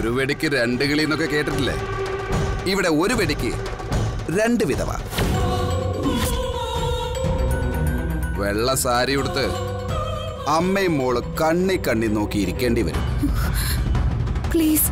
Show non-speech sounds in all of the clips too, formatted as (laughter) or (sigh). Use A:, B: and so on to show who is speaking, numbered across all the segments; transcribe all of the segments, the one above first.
A: ഒരു വെടിക്ക് രണ്ട് കിളി എന്നൊക്കെ കേട്ടിട്ടില്ലേ? ഇവിടെ ഒരു വെടിക്ക് രണ്ട് വിധവ. വെള്ള സാരി ഉടുത്ത് അമ്മയും മോൾ കണ്ണി കണ്ണി നോക്കി ഇരിക്കേണ്ടി വരും.
B: പ്ലീസ്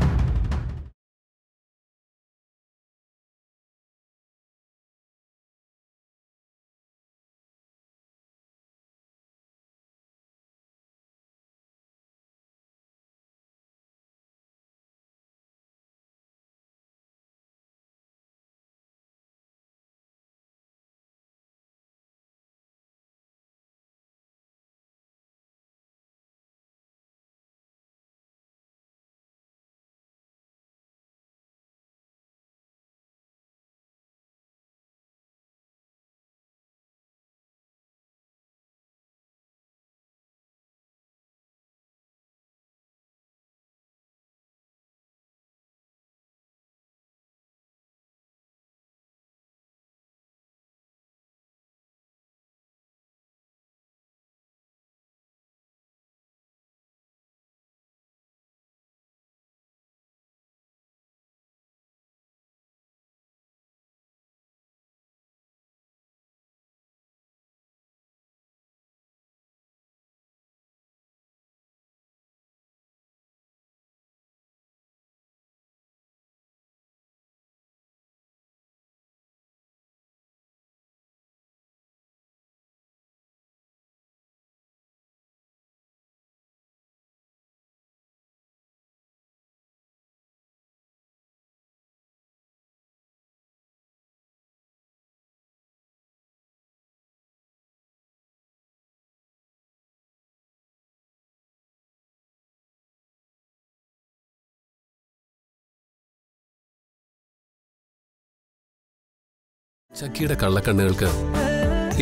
C: ചക്കിയുടെ കള്ളക്കണ്ണുകൾക്ക്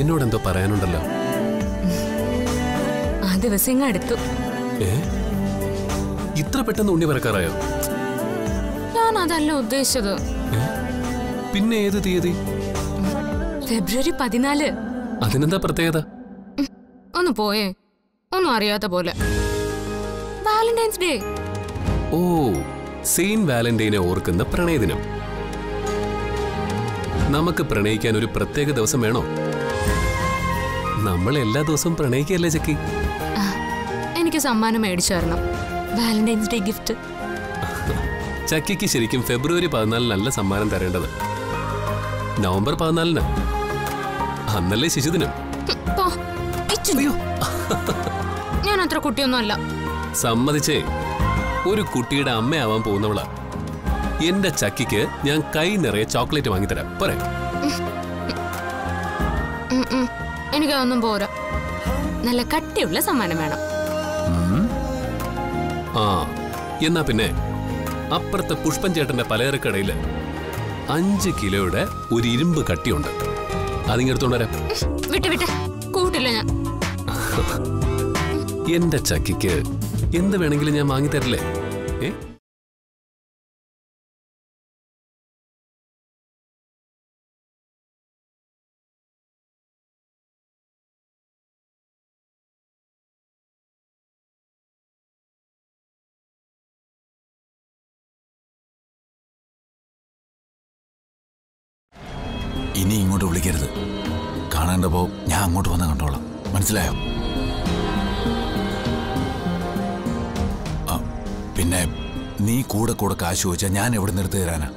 C: എന്നോട് എന്തോ പറയാനുണ്ടല്ലോ.
B: ആ ദിവസം ഇങ്ങ അടുത്തു
C: ഏ? ഇത്ര പെട്ടെന്ന് ഉണ്ണി പറക്കാറായോ
B: ഞാൻ അതല്ല ഉദ്ദേശിച്ചത്.
C: പിന്നെ ഏത് തീയതി?
B: ഫെബ്രുവരി പതിനാല്.
C: അതിനെന്താ പ്രത്യേകത?
B: ഒന്ന് പോയേ. ഒന്നും അറിയാത്ത പോലെ. വാലന്റൈൻസ് ഡേ
C: ഓ സെയിൻ വാലന്റൈനെ ഓർക്കുന്ന പ്രണയദിനം. നമുക്ക് പ്രണയിക്കാൻ ഒരു പ്രത്യേക ദിവസം വേണോ? നമ്മൾ എല്ലാ ദിവസവും പ്രണയിക്കല്ലേ ചക്കി
B: എനിക്ക് സമ്മാനം മേടിച്ചു തരണം. Valentine's day gift.
C: ചക്കിക്ക് ശരിക്കും ഫെബ്രുവരി പതിനാലിന് നല്ല സമ്മാനം തരേണ്ടത്. നവംബർ പതിനാലിന്. അന്നല്ലേ ശിശുദിനം.
B: ഞാൻ അത്ര കുട്ടിയൊന്നും അല്ല
C: സമ്മതിച്ചേ. ഒരു കുട്ടിയുടെ അമ്മയാവാൻ പോകുന്നവളാ. എന്റെ ചക്കിക്ക് ഞാൻ കൈ നിറയെ ചോക്ലേറ്റ് വാങ്ങിത്തരാം. പോരെ.
B: എനിക്ക് ഒന്നും എനിക്കതൊന്നും പോരാ. നല്ല കട്ടിയുള്ള സമ്മാനം വേണം.
C: ആ എന്നാ പിന്നെ അപ്പുറത്തെ പുഷ്പൻ ചേട്ടന്റെ പലചരക്കടയിൽ അഞ്ച് കിലോയുടെ ഒരു ഇരുമ്പ് കട്ടിയുണ്ട്. അതിങ്ങെടുത്തോണ്ട് വരാം.
B: വിട്ട് വിട്ട്. കൂട്ടില്ല ഞാൻ.
C: എന്റെ ചക്കിക്ക് എന്ത് വേണമെങ്കിലും ഞാൻ വാങ്ങിത്തരില്ലേ? ഏ?
D: പിന്നെ നീ കൂടെ കൂടെ കാശ് ചോദിച്ചാൽ ഞാൻ എവിടെ നിന്ന് എടുത്തു തരാനാ?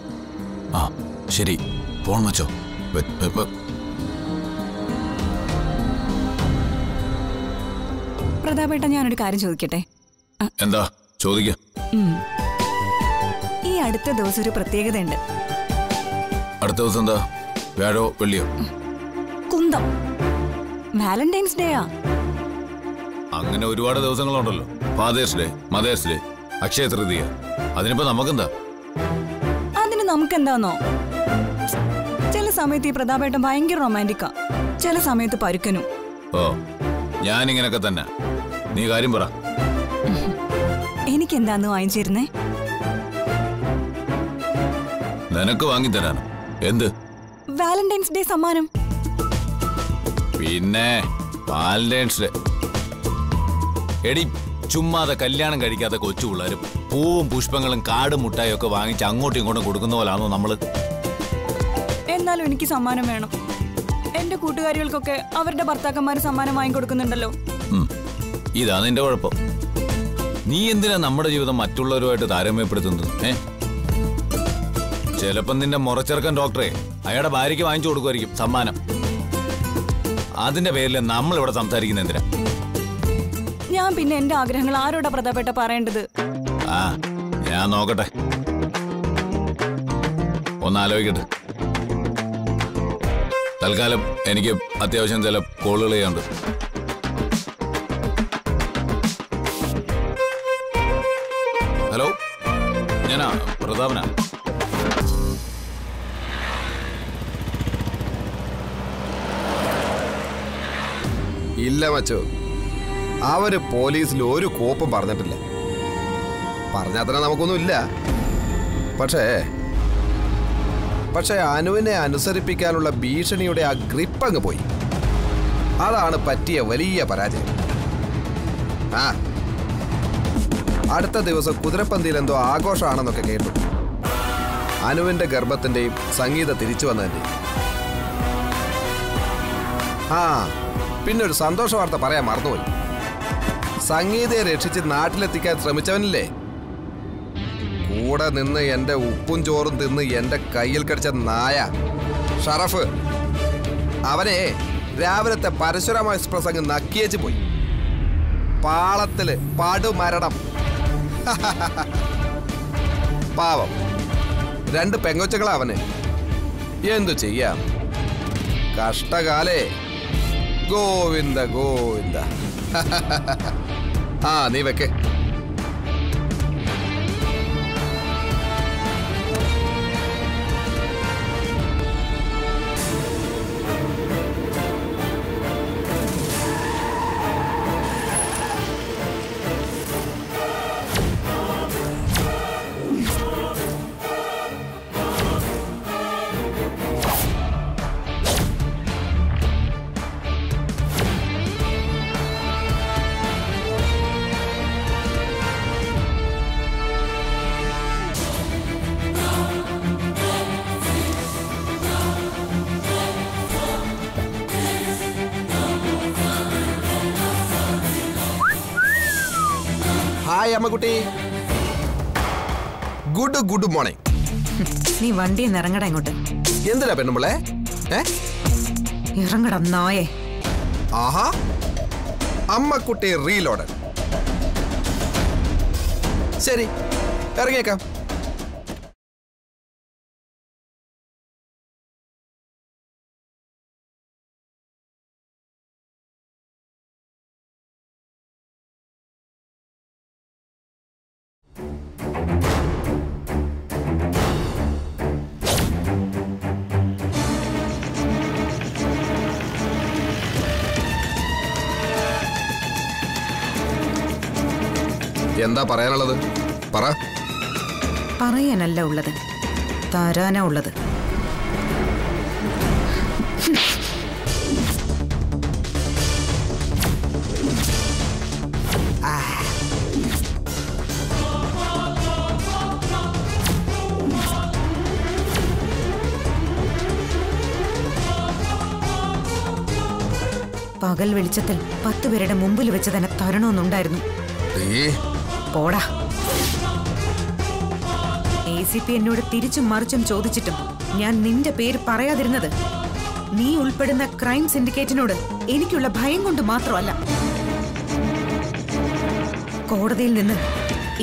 D: ആ ശരി. ഫോൺ വച്ചോ
E: പ്രതാപേട്ട ഞാനൊരു കാര്യം ചോദിക്കട്ടെ?
D: എന്താ? ചോദിക്ക.
E: ഈ അടുത്ത ദിവസം ഒരു പ്രത്യേകതയുണ്ട്.
D: അടുത്ത ദിവസം എന്താ? വ്യാഴോ വെള്ളിയോ?
E: കുന്തം. വാലന്റൈൻസ് ഡേയാ
D: അങ്ങനെ ഒരുപാട് ദിവസങ്ങളുണ്ടല്ലോ. Father's Day Mother's Day Akshaya Tritiya അതിനിപ്പോ നമുക്കെന്താ?
E: അതിന് നമുക്കെന്താന്നോ? ചില സമയത്ത് ഈ പ്രതാപേട്ടൻ ഭയങ്കര റൊമാന്റിക്കാ ചില സമയത്ത് പരുക്കനും.
D: ഓ ഞാനിങ്ങനൊക്കെ തന്നെ. നീ കാര്യം പറ.
E: എനിക്കെന്താന്ന് വാങ്ങിച്ചിരുന്നേ?
D: നിനക്ക് വാങ്ങിത്തരാനോ? എന്ത്?
E: വാലന്റൈൻസ് ഡേ സമ്മാനം.
D: പിന്നെ വാലന്റൈൻസ് ഡേ. എടി ചുമ്മാതെ കല്യാണം കഴിക്കാത്ത കൊച്ചു പിള്ളേരും പൂവും പുഷ്പങ്ങളും കാടും മുട്ടായും ഒക്കെ വാങ്ങിച്ച് അങ്ങോട്ടും ഇങ്ങോട്ടും കൊടുക്കുന്ന പോലാണോ നമ്മൾ?
F: എന്നാലും എനിക്ക് സമ്മാനം വേണം. എന്റെ കൂട്ടുകാരികൾക്കൊക്കെ അവരുടെ ഭർത്താക്കന്മാര് സമ്മാനം വാങ്ങിക്കൊടുക്കുന്നുണ്ടല്ലോ
D: ഇതാണ് ഇതാ നിന്റെ കുഴപ്പം. നീ എന്തിനാ നമ്മുടെ ജീവിതം മറ്റുള്ളവരുമായിട്ട് താരതമ്യപ്പെടുത്തുന്നത് ഏ? ചിലപ്പം നിന്റെ മുറച്ചെറുക്കൻ ഡോക്ടറെ അയാളുടെ ഭാര്യയ്ക്ക് വാങ്ങിച്ചു കൊടുക്കുമായിരിക്കും സമ്മാനം. അതിന്റെ പേരിൽ നമ്മൾ ഇവിടെ സംസാരിക്കുന്ന എന്തിനാ?
F: ഞാൻ പിന്നെ എന്റെ ആഗ്രഹങ്ങൾ ആരോടാ പ്രതാപേട്ട പറയേണ്ടത്?
D: ആ ഞാൻ നോക്കട്ടെ. ഒന്നാലോചിക്കട്ടെ. തൽക്കാലം എനിക്ക് അത്യാവശ്യം ചില കോളുകൾ ചെയ്യാനുണ്ട്. ഹലോ ഞാനാ പ്രതാപന.
A: ഇല്ല മച്ചോ. അവർ പോലീസിൽ ഒരു കോപ്പും പറഞ്ഞിട്ടില്ല. പറഞ്ഞാൽ തന്നെ നമുക്കൊന്നും ഇല്ല പക്ഷേ പക്ഷേ അനുവിനെ അനുസരിപ്പിക്കാനുള്ള ഭീഷണിയുടെ ആ ഗ്രിപ്പ് അങ്ങ് പോയി. അതാണ് പറ്റിയ വലിയ പരാജയം. ആ. അടുത്ത ദിവസം കുതിരപ്പന്തിയിൽ എന്തോ ആഘോഷമാണെന്നൊക്കെ കേട്ടു. അനുവിന്റെ ഗർഭത്തിന്റെയും സംഗീത തിരിച്ചു വന്നതിന്റെയും ആ. പിന്നെ ഒരു സന്തോഷ വാർത്ത പറയാൻ മറന്നുപോയി. സംഗീതയെ രക്ഷിച്ച് നാട്ടിലെത്തിക്കാൻ ശ്രമിച്ചവനില്ലേ? കൂടെ നിന്ന് എന്റെ ഉപ്പും ചോറും തിന്ന് എന്റെ കയ്യിൽ കടിച്ച നായ. ഷറഫ് അവനെ രാവിലത്തെ പരശുരാമ എക്സ്പ്രസ് അങ്ങ് നക്കിയേച്ച് പോയി. പാളത്തിൽ പടുമരണം. (laughs) പാവം. രണ്ട് പെങ്കൊച്ചകളാ അവന്. എന്തു ചെയ്യാം? കഷ്ടകാലേ. ഗോവിന്ദ ഗോവിന്ദ. (laughs) ആ നീ വെക്കേ. അമ്മക്കുട്ടി. ഗുഡ് ഗുഡ് മോർണിംഗ്
F: നീ വണ്ടി ഇറങ്ങട ഇങ്ങോട്ട്.
A: എന്തിനാ പെണ്ണുമ്പളെ? ഇറങ്ങട
F: ഇറങ്ങടാ നായേ.
A: ആഹാ. അമ്മക്കുട്ടി റീലോഡ് ശരി ഇറങ്ങിയേക്കാം. എന്താ പറയാനുള്ളത്? പറ.
F: പറയാനല്ല ഉള്ളത്. തരാനാ ഉള്ളത്. പകൽ വെളിച്ചത്തിൽ പത്ത് പേരുടെ മുമ്പിൽ വെച്ച് തന്നെ തരണമെന്നുണ്ടായിരുന്നു. പോടാ. എ സി പി എന്നോട് തിരിച്ചും മറിച്ചും ചോദിച്ചിട്ടും ഞാൻ നിന്റെ പേര് പറയാതിരുന്നത്. നീ ഉൾപ്പെടുന്ന ക്രൈം സിൻഡിക്കേറ്റിനോട് എനിക്കുള്ള ഭയം കൊണ്ട് മാത്രമല്ല. കോടതിയിൽ നിന്ന്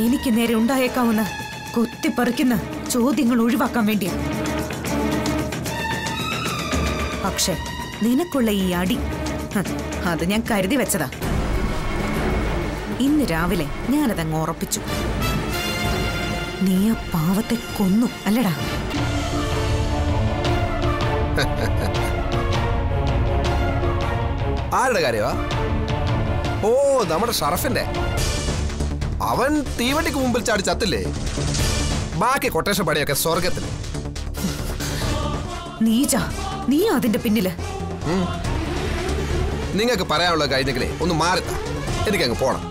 F: എനിക്ക് നേരെ ഉണ്ടായേക്കാവുന്ന കൊത്തിപ്പറിക്കുന്ന ചോദ്യങ്ങൾ ഒഴിവാക്കാൻ വേണ്ടിയാ. പക്ഷെ നിനക്കുള്ള ഈ അടി അത് ഞാൻ കരുതി വെച്ചതാ. ഇന്ന് രാവിലെ ഞാനതങ്ങ് ഉറപ്പിച്ചു. നീ ആ പാവത്തെ കൊന്നു അല്ലടാ.
A: ആരുടെ കാര്യവാ? ഓ നമ്മുടെ ഷറഫിന്റെ. അവൻ തീവണ്ടിക്ക് മുമ്പിൽ ചാടി ചത്തില്ലേ? ബാക്കി കൊട്ടേഷൻ പണിയൊക്കെ സ്വർഗത്തിൽ
F: നീജ നീ അതിന്റെ പിന്നിൽ?
A: നിങ്ങൾക്ക് പറയാനുള്ള കഴിഞ്ഞെങ്കിലേ ഒന്ന് മാറിത്ത എനിക്കങ്ങ് പോണം.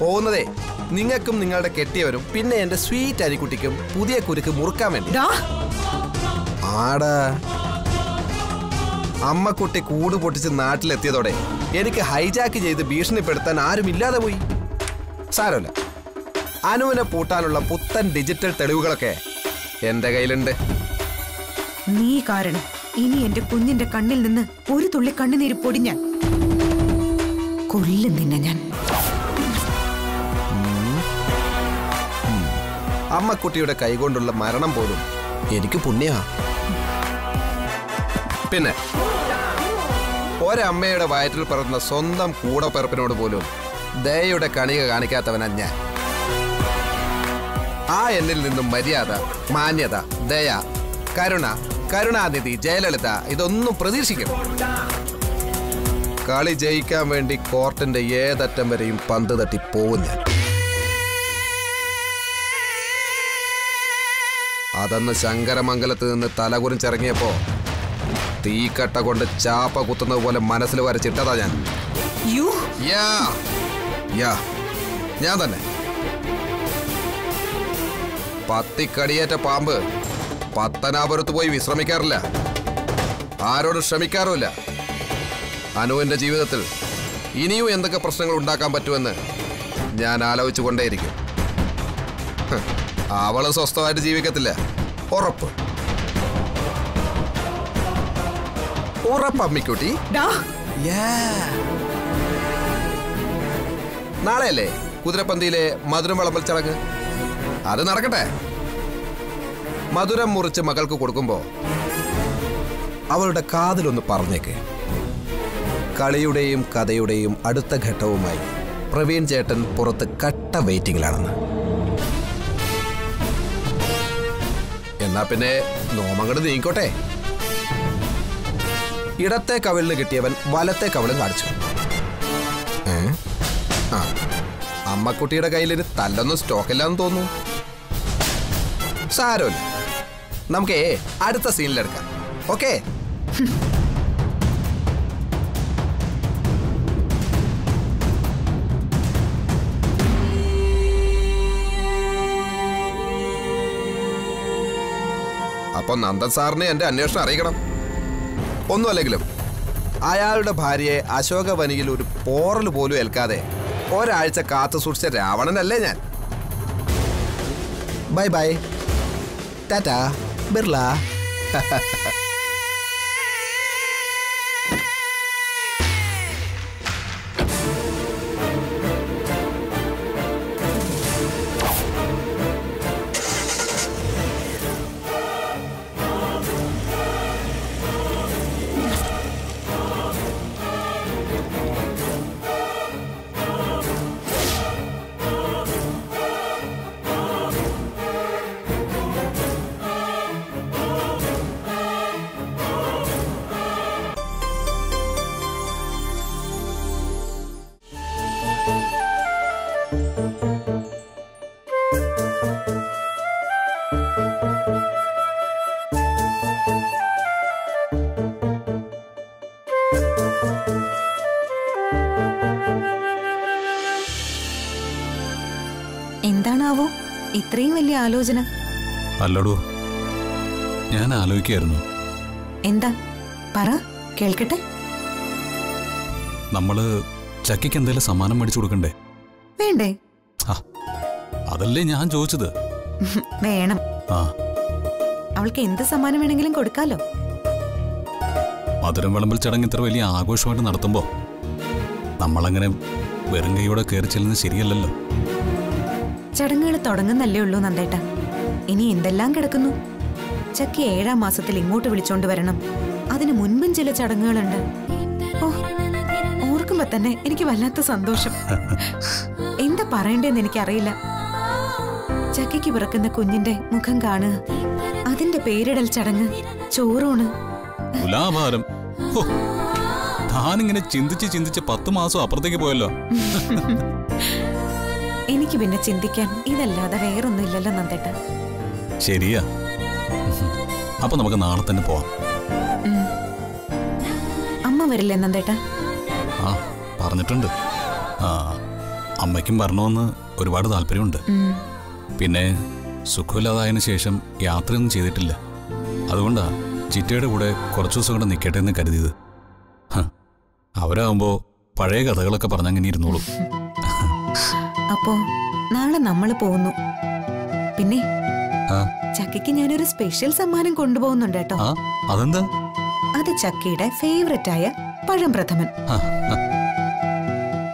A: പോകുന്നതേ. നിങ്ങൾക്കും നിങ്ങളുടെ കെട്ടിയവരും പിന്നെ എന്റെ സ്വീറ്റ് അരിക്കുട്ടിക്കും പുതിയ കുരുക്ക് മുറുക്കാൻ വേണ്ടി. ആടാ. അമ്മക്കുട്ടി കൂട് പൊട്ടിച്ച് നാട്ടിലെത്തിയതോടെ എനിക്ക് ഹൈജാക്ക് ചെയ്ത് ഭീഷണിപ്പെടുത്താൻ ആരുമില്ലാതെ പോയി. സാരമില്ല. അനുവിനെ പൂട്ടാനുള്ള പുത്തൻ ഡിജിറ്റൽ തെളിവുകളൊക്കെ എന്റെ കയ്യിലുണ്ട്.
F: നീ കാരണം ഇനി എന്റെ കുഞ്ഞിന്റെ കണ്ണിൽ നിന്ന് ഒരു തുള്ളി കണ്ണുനീര് പൊടിഞ്ഞാൽ കൊല്ലും നിന്നെ ഞാൻ.
A: അമ്മക്കുട്ടിയുടെ കൈകൊണ്ടുള്ള മരണം പോലും എനിക്ക് പുണ്യ. പിന്നെ ഒരമ്മയുടെ വയറ്റിൽ പിറന്ന സ്വന്തം കൂടപ്പിറപ്പിനോട് പോലും ദയയുടെ കണിക കാണിക്കാത്തവനാ ഞാൻ. ആ എന്നിൽ നിന്നും മര്യാദ മാന്യത ദയ കരുണ കരുണാനിധി ജയലളിത ഇതൊന്നും പ്രതീക്ഷിക്കും. കളി ജയിക്കാൻ വേണ്ടി കോർട്ടിന്റെ ഏതറ്റം വരെയും പന്ത് തട്ടി പോകും അതന്ന് ശങ്കരമംഗലത്ത് നിന്ന് തലകുറിച്ചിറങ്ങിയപ്പോ തീക്കട്ട കൊണ്ട് ചാപ്പ കുത്തുന്നത് പോലെ മനസ്സിൽ വരച്ചിട്ടതാ ഞാൻ. ഞാൻ തന്നെ. പത്തിക്കടിയേറ്റ പാമ്പ് പത്തനാപുരത്ത് പോയി വിശ്രമിക്കാറില്ല. ആരോടും ശ്രമിക്കാറുമില്ല. അനുവിന്റെ ജീവിതത്തിൽ ഇനിയും എന്തൊക്കെ പ്രശ്നങ്ങൾ ഉണ്ടാക്കാൻ പറ്റുമെന്ന് ഞാൻ ആലോചിച്ചു കൊണ്ടേയിരിക്കും അവൾ സ്വസ്ഥമായിട്ട് ജീവിക്കത്തില്ല. ഉറപ്പ്. ഉറപ്പ് അമ്മിക്കുട്ടി
F: അല്ലേ
A: നാളെയല്ലേ കുതിരപ്പന്തിയിലെ മധുരം വിളമ്പൽ ചടങ്ങ്? അത് നടക്കട്ടെ. മധുരം മുറിച്ച് മകൾക്ക് കൊടുക്കുമ്പോ അവളുടെ കാതിലൊന്ന് പറഞ്ഞേക്ക്. കളിയുടെയും കഥയുടെയും അടുത്ത ഘട്ടവുമായി പ്രവീൺ ചേട്ടൻ പുറത്ത് കട്ട വെയിറ്റിംഗിലാണെന്ന് എന്നാ പിന്നെ നോമങ്ങട് നീങ്ങിക്കോട്ടെ. ഇടത്തെ കവിളിന് കിട്ടിയവൻ വലത്തെ കവിളും കാണിച്ചു. ഏ? ആ. അമ്മക്കുട്ടിയുടെ കയ്യിലൊരു തല്ലൊന്നും സ്റ്റോക്കില്ലാന്ന് തോന്നുന്നു. സാരോ നമുക്കേ അടുത്ത സീനിലെടുക്കാം ഓക്കെ? (laughs) അപ്പൊ നന്ദൻ സാറിനെ എന്റെ അന്വേഷണം അറിയിക്കണം. ഒന്നുമല്ലെങ്കിലും അയാളുടെ ഭാര്യയെ അശോകവനിയിൽ ഒരു പോറൽ പോലും ഏൽക്കാതെ ഒരാഴ്ച കാത്തു സൂക്ഷിച്ച രാവണനല്ലേ ഞാൻ. Bye bye. ടാറ്റാ. ബിർള. (laughs)
F: ആലോചന.
G: അല്ലടോ ഞാൻ ആലോചിക്കായിരുന്നു.
F: എന്താ? പറ കേൾക്കട്ടെ?
G: നമ്മൾ ചക്കിക്ക് എന്തെങ്കിലും സമ്മാനം മേടിച്ചു കൊടുക്കണ്ടേ?
F: വേണ്ടേ?
G: അതല്ലേ ഞാൻ ചോദിച്ചത്. (laughs)
F: വേണം.
G: ആ.
F: അവൾക്ക് എന്ത് സമ്മാനം വേണമെങ്കിലും കൊടുക്കാലോ.
G: മധുരം വിളമ്പൽ ചടങ്ങ് ഇത്ര വലിയ ആഘോഷമായിട്ട് നടത്തുമ്പോ നമ്മളങ്ങനെ വെറും കൈയോടെ കയറി ചെല്ലുന്നത് ശരിയല്ലല്ലോ.
F: ചടങ്ങുകൾ തുടങ്ങുന്നല്ലേ ഉള്ളൂ നന്ദേട്ട. ഇനി എന്തെല്ലാം കിടക്കുന്നു? ചക്കി ഏഴാം മാസത്തിൽ ഇങ്ങോട്ട് വിളിച്ചോണ്ട് വരണം. അതിനു മുൻപും ചില ചടങ്ങുകളുണ്ട്. ഓ ഓർക്കുമ്പോ തന്നെ എനിക്ക് വല്ലാത്ത സന്തോഷം. എന്താ പറയണ്ടേന്ന് എനിക്കറിയില്ല. ചക്കിക്ക് പിറക്കുന്ന കുഞ്ഞിന്റെ മുഖം കാണുക. അതിന്റെ പേരിടൽ ചടങ്ങ് ചോറൂണ്.
G: തുലാഭാരം താനിങ്ങനെ ചിന്തിച്ച് ചിന്തിച്ച് പത്ത് മാസം അപ്പുറത്തേക്ക് പോയല്ലോ. (laughs)
F: എനിക്ക് പിന്നെ ചിന്തിക്കാൻ ഇതല്ലാതെ വേറൊന്നും ഇല്ലല്ലോ നന്ദേട്ട.
G: ശരിയാ. അപ്പൊ നമുക്ക് നാളെ തന്നെ പോവാം.
F: അമ്മ വരില്ലേ നന്ദേട്ട?
G: ആ പറഞ്ഞിട്ടുണ്ട്. ആ അമ്മയ്ക്കും വരണമെന്ന് ഒരുപാട് താല്പര്യമുണ്ട്. പിന്നെ സുഖമില്ലാതായതിനു ശേഷം യാത്രയൊന്നും ചെയ്തിട്ടില്ല. അതുകൊണ്ടാ ചിറ്റയുടെ കൂടെ കുറച്ചു ദിവസം കൂടെ നിൽക്കട്ടെ എന്ന് കരുതിയത്. അവരാകുമ്പോൾ അവരാകുമ്പോ പഴയ കഥകളൊക്കെ പറഞ്ഞങ്ങനെ ഇരുന്നോളും. (laughs)
F: അപ്പോ നാളെ നമ്മൾ പോകുന്നു. പിന്നെ
G: ആ.
F: ചക്കയ്ക്ക് ഞാനൊരു സ്പെഷ്യൽ സമ്മാനം കൊണ്ടുപോകുന്നുണ്ട് കേട്ടോ.
G: അതെന്താ?
F: അത് ചക്കയുടെ ഫേവററ്റ് ആയ പഴം പ്രഥമൻ.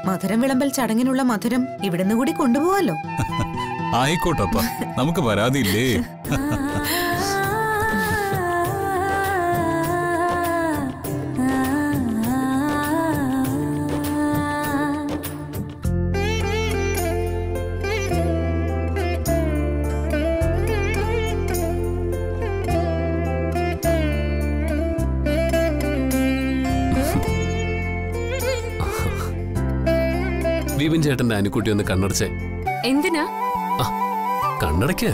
F: മധുരം വിളമ്പൽ ചടങ്ങിനുള്ള മധുരം ഇവിടുന്ന് കൂടി കൊണ്ടുപോവാലോ.
G: ആയിക്കോട്ടപ്പ നമുക്ക് പരാതിയില്ലേ?
C: ചേട്ടന്റെ അനുക്കുട്ടി ഒന്ന് കണ്ണടച്ചേ.
B: എന്തിനാ?
C: കണ്ണടക്ക് കണ്ണടയ്ക്ക്.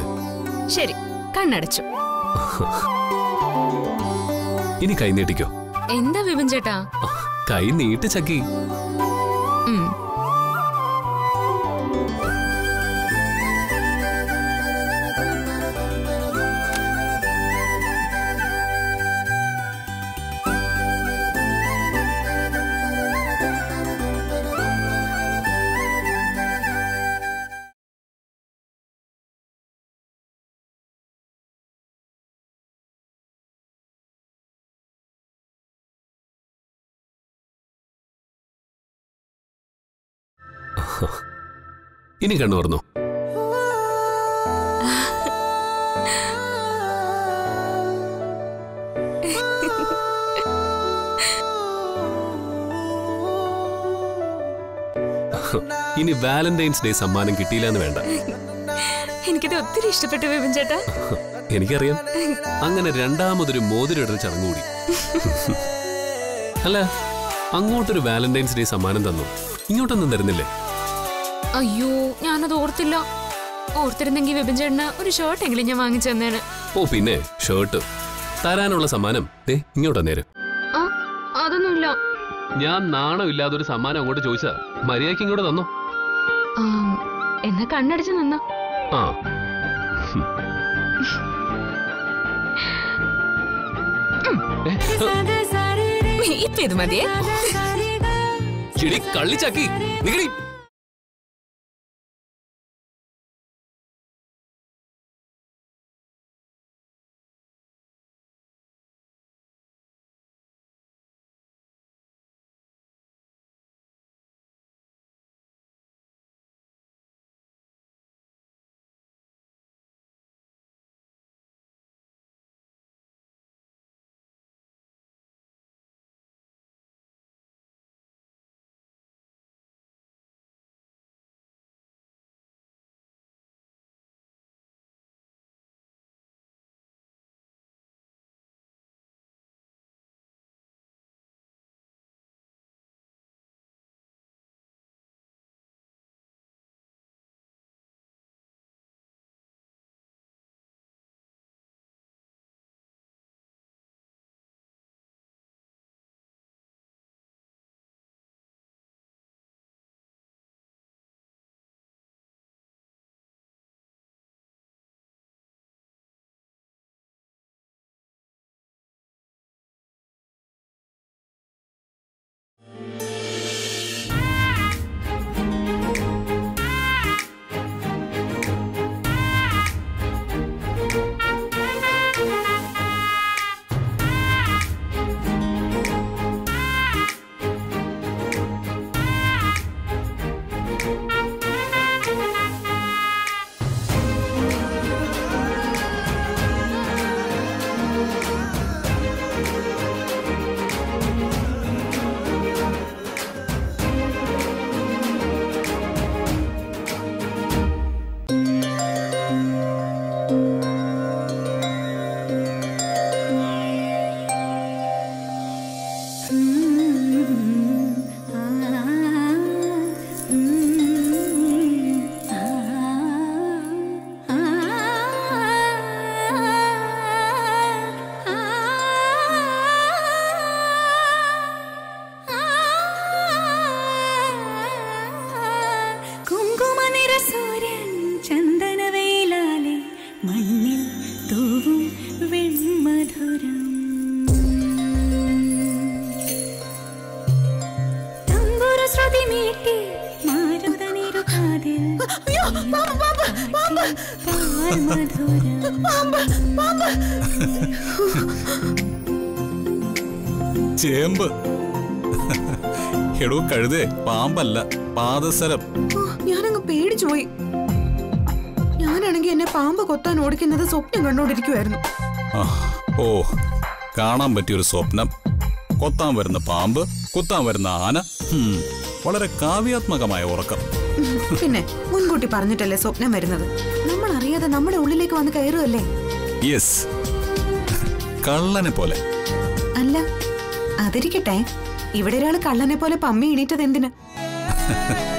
B: ശരി കണ്ണടച്ചു.
C: ഇനി കൈ നീട്ടിക്കോ.
B: എന്താ വിപിൻ ചേട്ടാ?
C: കൈ നീട്ടി ചക്കി. ഇനി കണ്ണു തുറന്നോ. ഇനി വാലന്റൈൻസ് ഡേ സമ്മാനം കിട്ടിയില്ല എന്ന് വേണ്ട.
B: എനിക്കിത് ഒത്തിരി ഇഷ്ടപ്പെട്ടു വിപിൻ ചേട്ടാ.
C: എനിക്കറിയാം. അങ്ങനെ രണ്ടാമതൊരു മോതിരിടൽ ചടങ്ങ് കൂടി അല്ല അങ്ങോട്ടൊരു വാലന്റൈൻസ് ഡേ സമ്മാനം തന്നു. ഇങ്ങോട്ടൊന്നും തരുന്നില്ലേ?
B: അയ്യോ ഞാനത് ഓർത്തില്ല. ഓർത്തിരുന്നെങ്കിൽ വിപിൻ ചേട്ടന് ഒരു ഷർട്ട് എങ്കിലും ഞാൻ വാങ്ങിച്ചു തന്നേന്.
C: ഓ പിന്നെ ഷർട്ട് തരാനുള്ള സമ്മാനം ദേ ഇങ്ങോട്ട് നേരം
B: അതൊന്നുമില്ല.
C: ഞാൻ നാണമില്ലാതെ ഒരു സമ്മാനം അങ്ങോട്ട് ചോദിച്ചാ മര്യാദയ്ക്ക് ഇങ്ങോട്ട് തന്നോ?
B: എന്നെ എന്നാ നിന്ന.
C: ആ.
B: ഇത് മതിയേ?
C: ചിടി കള്ളിച്ചാക്കി. നികടി
G: ചേമ്പ്. എടോ കഴുതേ പാമ്പല്ല പാദസരം.
F: ഞാനങ്ങ് പേടിച്ചു പോയി. ഞാനാണെങ്കിൽ എന്നെ പാമ്പ് കൊത്താൻ ഓടിക്കുന്നത് സ്വപ്നം കണ്ടോണ്ടിരിക്കുവായിരുന്നു
G: ഓ കാണാൻ പറ്റിയൊരു സ്വപ്നം. കൊത്താൻ വരുന്ന പാമ്പ് കൊത്താൻ വരുന്ന ആന വളരെ കാവ്യാത്മകമായ ഉറക്കം.
F: പിന്നെ മുൻകൂട്ടി പറഞ്ഞിട്ടല്ലേ സ്വപ്നം വരുന്നത്? നമ്മൾ അറിയാതെ നമ്മുടെ ഉള്ളിലേക്ക് വന്ന് കയറുമല്ലേ
G: യെസ് കള്ളനെ പോലെ.
F: അല്ല അതിരിക്കട്ടെ. ഇവിടെ ഒരാൾ കള്ളനെ പോലെ പമ്മി എണീറ്റത് എന്തിന്? (laughs)